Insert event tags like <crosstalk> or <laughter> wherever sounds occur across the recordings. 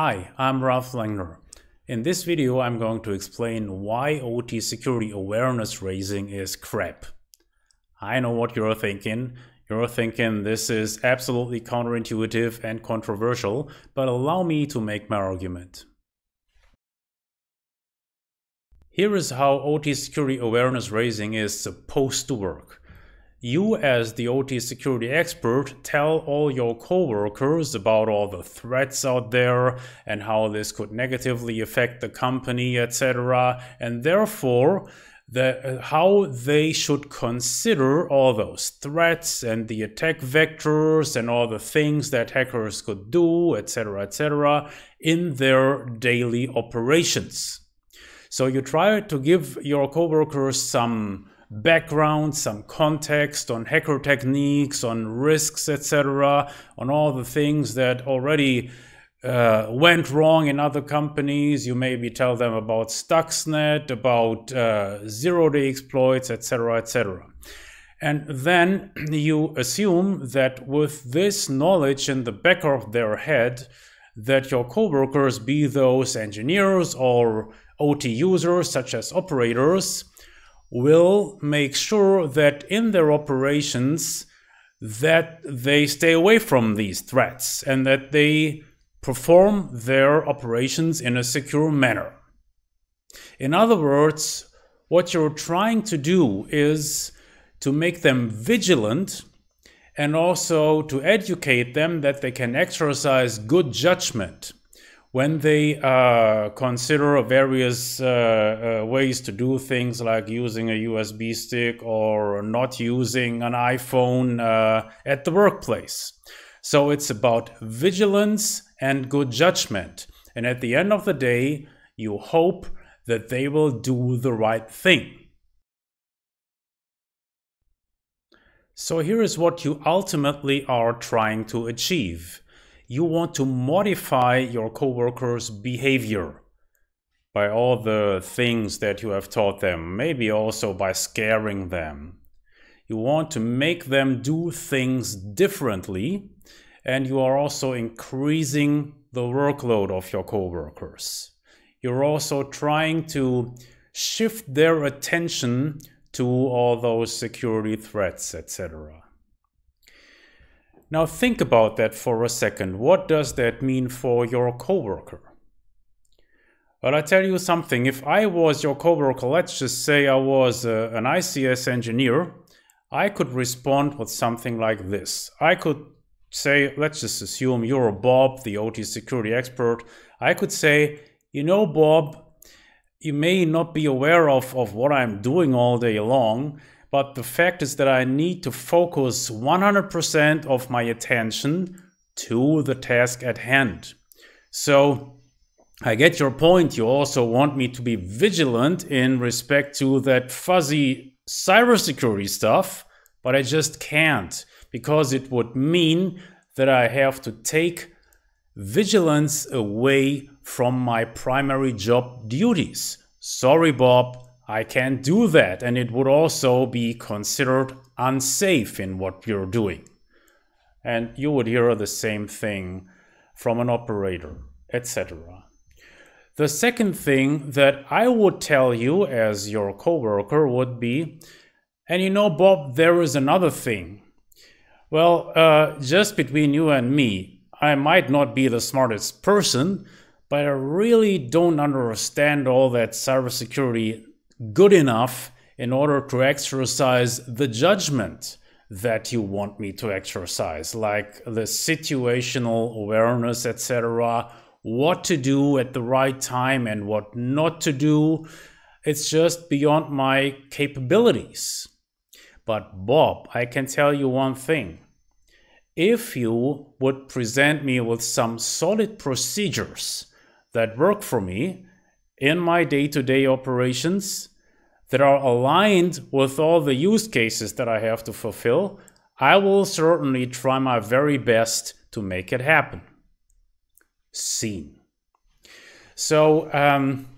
Hi, I'm Ralph Langner. In this video, I'm going to explain why OT security awareness raising is crap. I know what you're thinking. You're thinking this is absolutely counterintuitive and controversial, but allow me to make my argument. Here is how OT security awareness raising is supposed to work. You, as the OT security expert, tell all your coworkers about all the threats out there and how this could negatively affect the company, etc. And therefore, the, how they should consider all those threats and the attack vectors and all the things that hackers could do, etc., etc., in their daily operations. So you try to give your coworkers some background, some context on hacker techniques, on risks, etc., on all the things that already uh, went wrong in other companies. You maybe tell them about Stuxnet, about uh, zero-day exploits, etc., etc. And then <clears throat> you assume that with this knowledge in the back of their head, that your coworkers, be those engineers or OT users such as operators, will make sure that in their operations that they stay away from these threats and that they perform their operations in a secure manner. In other words, what you're trying to do is to make them vigilant and also to educate them that they can exercise good judgment when they uh, consider various uh, uh, ways to do things like using a USB stick or not using an iPhone uh, at the workplace. So it's about vigilance and good judgment. And at the end of the day, you hope that they will do the right thing. So here is what you ultimately are trying to achieve you want to modify your coworkers' behavior by all the things that you have taught them, maybe also by scaring them. You want to make them do things differently, and you are also increasing the workload of your coworkers. You're also trying to shift their attention to all those security threats, etc. Now think about that for a second. What does that mean for your coworker? Well, I tell you something. If I was your coworker, let's just say I was uh, an ICS engineer, I could respond with something like this. I could say, let's just assume you're Bob, the OT security expert. I could say, you know, Bob, you may not be aware of, of what I'm doing all day long, but the fact is that I need to focus 100% of my attention to the task at hand. So I get your point. You also want me to be vigilant in respect to that fuzzy cybersecurity stuff, but I just can't because it would mean that I have to take vigilance away from my primary job duties. Sorry, Bob, I can't do that, and it would also be considered unsafe in what you're doing. And you would hear the same thing from an operator, etc. The second thing that I would tell you as your coworker would be, and you know, Bob, there is another thing. Well, uh, just between you and me, I might not be the smartest person, but I really don't understand all that cybersecurity good enough in order to exercise the judgment that you want me to exercise, like the situational awareness, etc., what to do at the right time and what not to do. It's just beyond my capabilities. But, Bob, I can tell you one thing. If you would present me with some solid procedures that work for me, in my day to day operations that are aligned with all the use cases that I have to fulfill, I will certainly try my very best to make it happen. Scene. So, um,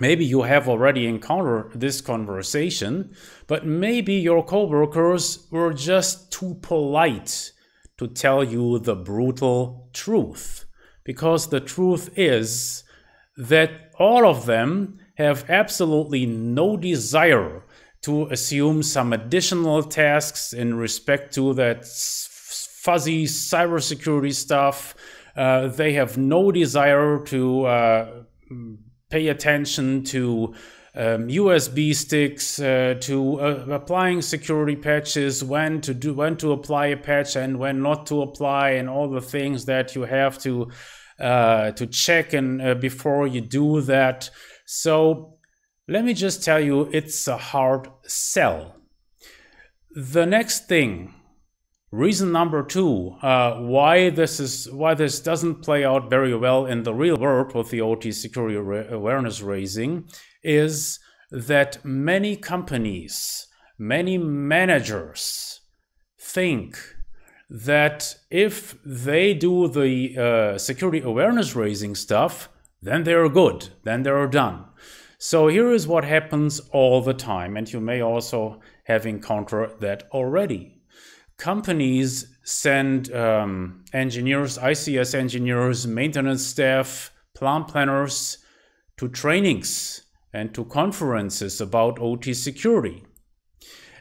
maybe you have already encountered this conversation, but maybe your coworkers were just too polite to tell you the brutal truth. because the truth is that all of them have absolutely no desire to assume some additional tasks in respect to that fuzzy cybersecurity stuff. Uh, they have no desire to uh, pay attention to um, USB sticks, uh, to uh, applying security patches, when to do, when to apply a patch and when not to apply, and all the things that you have to uh, to check and uh, before you do that. So let me just tell you, it's a hard sell. The next thing, reason number two, uh, why this is why this doesn't play out very well in the real world with the OT security awareness raising is that many companies, many managers think that if they do the uh, security awareness raising stuff, then they're good, then they're done. So here is what happens all the time, and you may also have encountered that already. Companies send um, engineers, ICS engineers, maintenance staff, plant planners to trainings and to conferences about OT security.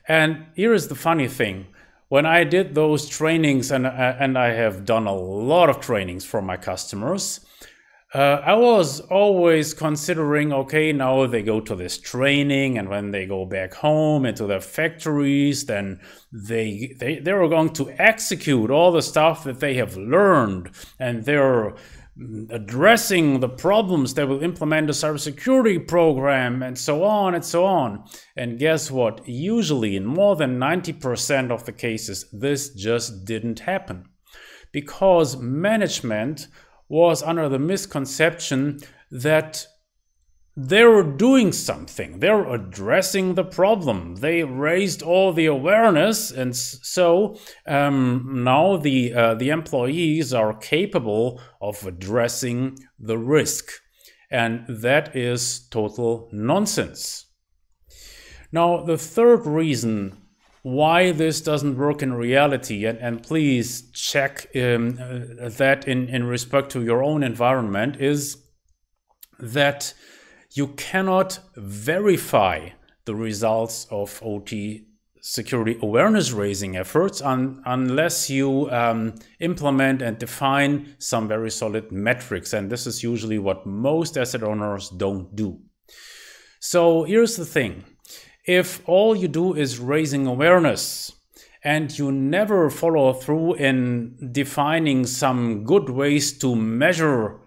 And here is the funny thing. When I did those trainings, and, and I have done a lot of trainings for my customers, uh, I was always considering, okay, now they go to this training, and when they go back home into their factories, then they they they are going to execute all the stuff that they have learned, and they're addressing the problems they will implement a cybersecurity program and so on and so on. And guess what? Usually, in more than 90% of the cases, this just didn't happen because management was under the misconception that they're doing something. They're addressing the problem. They raised all the awareness, and so um, now the uh, the employees are capable of addressing the risk, and that is total nonsense. Now, the third reason why this doesn't work in reality and, and please check um, uh, that in, in respect to your own environment is that you cannot verify the results of OT security awareness raising efforts un unless you um, implement and define some very solid metrics. And this is usually what most asset owners don't do. So here's the thing if all you do is raising awareness and you never follow through in defining some good ways to measure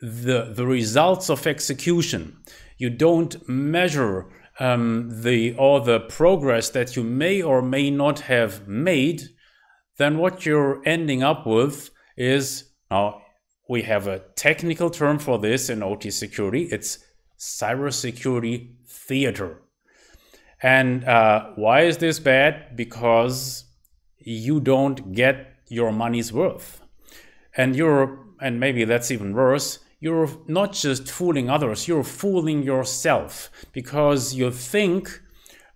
the, the results of execution, you don't measure um, the or the progress that you may or may not have made, then what you're ending up with is now we have a technical term for this in OT security. It's cybersecurity theater. And uh, why is this bad? Because you don't get your money's worth. And you're, and maybe that's even worse, you're not just fooling others, you're fooling yourself because you think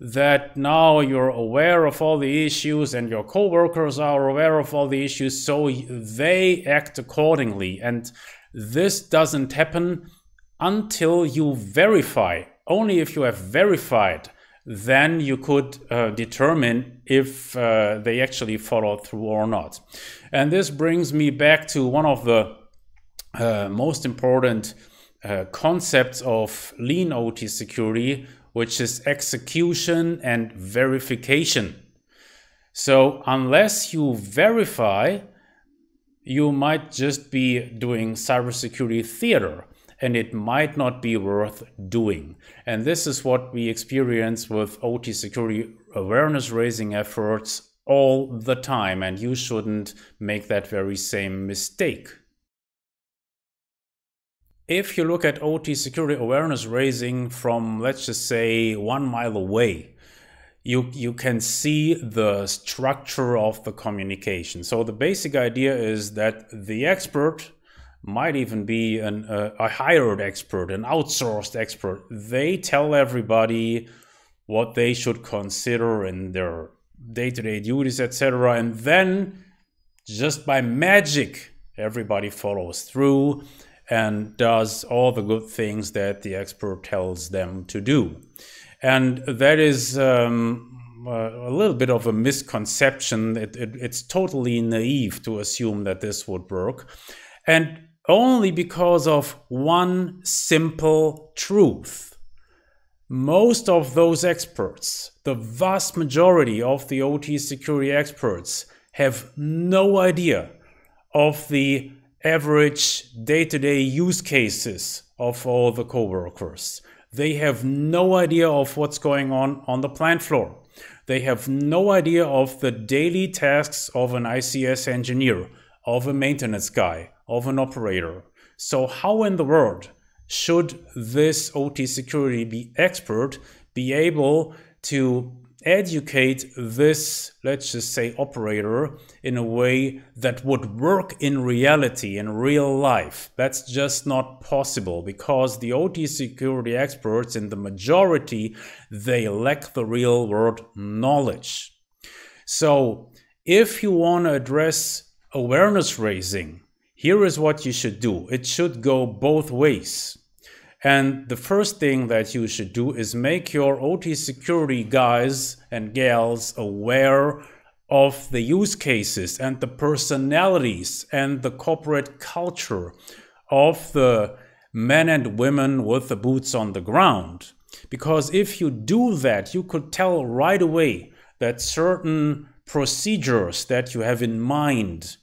that now you're aware of all the issues and your coworkers are aware of all the issues, so they act accordingly. And this doesn't happen until you verify. Only if you have verified then you could uh, determine if uh, they actually follow through or not. And this brings me back to one of the uh, most important uh, concepts of lean OT security, which is execution and verification. So unless you verify, you might just be doing cybersecurity theater and it might not be worth doing. And this is what we experience with OT security awareness raising efforts all the time, and you shouldn't make that very same mistake. If you look at OT security awareness raising from, let's just say, one mile away, you, you can see the structure of the communication. So the basic idea is that the expert might even be an, uh, a hired expert, an outsourced expert. They tell everybody what they should consider in their day-to-day duties, etc. And then, just by magic, everybody follows through and does all the good things that the expert tells them to do. And that is um, a little bit of a misconception. It, it, it's totally naive to assume that this would work. And only because of one simple truth. Most of those experts, the vast majority of the OT security experts, have no idea of the average day to day use cases of all the coworkers. They have no idea of what's going on on the plant floor. They have no idea of the daily tasks of an ICS engineer, of a maintenance guy, of an operator. So, how in the world should this OT security be expert be able to educate this, let's just say, operator in a way that would work in reality, in real life. That's just not possible because the OT security experts, in the majority, they lack the real world knowledge. So, if you want to address awareness raising, here is what you should do it should go both ways. And the first thing that you should do is make your OT security guys and gals aware of the use cases and the personalities and the corporate culture of the men and women with the boots on the ground. Because if you do that, you could tell right away that certain procedures that you have in mind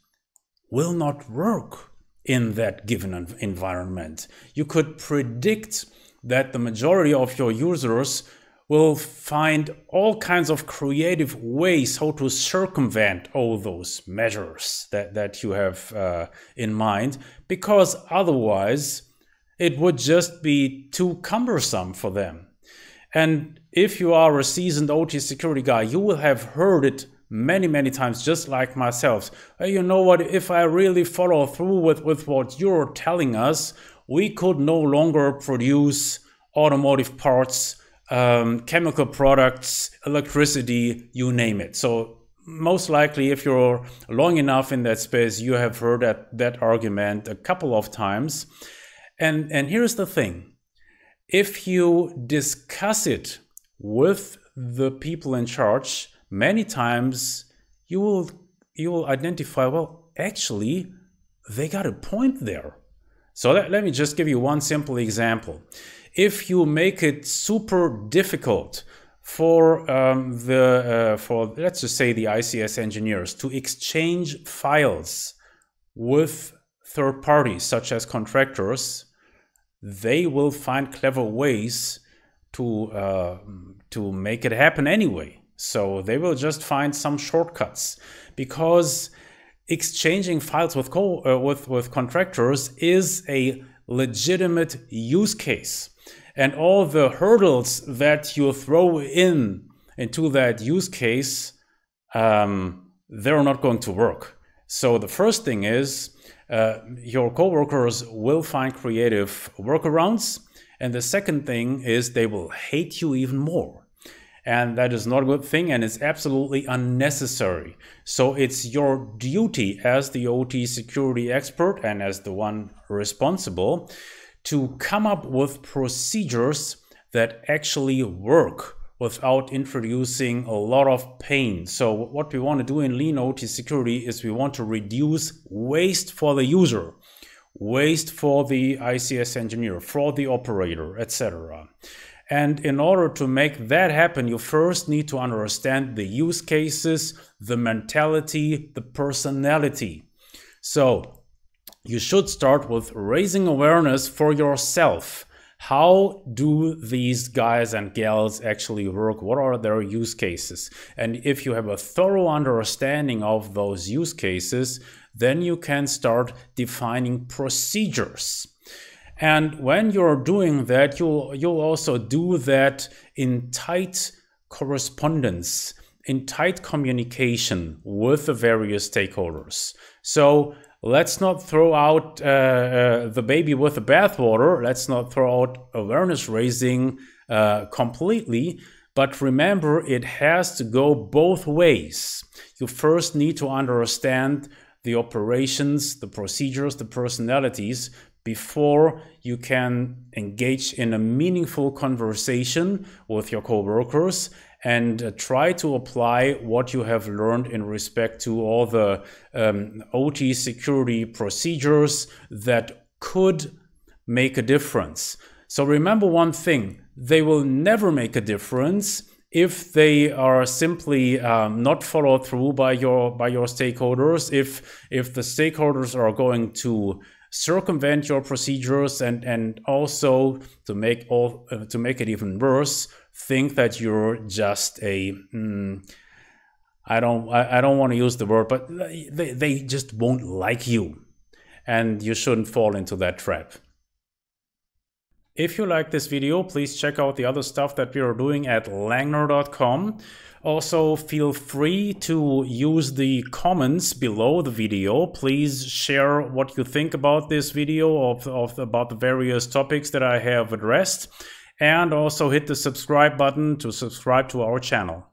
will not work in that given environment. You could predict that the majority of your users will find all kinds of creative ways how to circumvent all those measures that, that you have uh, in mind, because otherwise it would just be too cumbersome for them. And if you are a seasoned OT security guy, you will have heard it many, many times, just like myself. Hey, you know what? If I really follow through with, with what you're telling us, we could no longer produce automotive parts, um, chemical products, electricity, you name it. So most likely, if you're long enough in that space, you have heard that, that argument a couple of times. And, and here's the thing. If you discuss it with the people in charge, many times you will you will identify well actually they got a point there so let, let me just give you one simple example if you make it super difficult for um, the uh, for let's just say the ICS engineers to exchange files with third parties such as contractors, they will find clever ways to uh, to make it happen anyway. So they will just find some shortcuts because exchanging files with co- uh, with with contractors is a legitimate use case, and all the hurdles that you throw in into that use case, um, they're not going to work. So the first thing is uh, your coworkers will find creative workarounds, and the second thing is they will hate you even more and that is not a good thing and it's absolutely unnecessary. So it's your duty as the OT security expert and as the one responsible to come up with procedures that actually work without introducing a lot of pain. So what we want to do in lean OT security is we want to reduce waste for the user, waste for the ICS engineer, for the operator, etc. And in order to make that happen, you first need to understand the use cases, the mentality, the personality. So you should start with raising awareness for yourself. How do these guys and gals actually work? What are their use cases? And if you have a thorough understanding of those use cases, then you can start defining procedures. And when you're doing that, you'll, you'll also do that in tight correspondence, in tight communication with the various stakeholders. So let's not throw out uh, uh, the baby with the bathwater. Let's not throw out awareness raising uh, completely. But remember, it has to go both ways. You first need to understand the operations, the procedures, the personalities before you can engage in a meaningful conversation with your coworkers and uh, try to apply what you have learned in respect to all the um, OT security procedures that could make a difference. So remember one thing, they will never make a difference if they are simply um, not followed through by your by your stakeholders if if the stakeholders are going to circumvent your procedures and and also to make all uh, to make it even worse think that you're just a mm, I don't I, I don't want to use the word but they, they just won't like you. And you shouldn't fall into that trap if you like this video, please check out the other stuff that we are doing at langner.com. Also, feel free to use the comments below the video. Please share what you think about this video of, of about the various topics that I have addressed. And also hit the subscribe button to subscribe to our channel.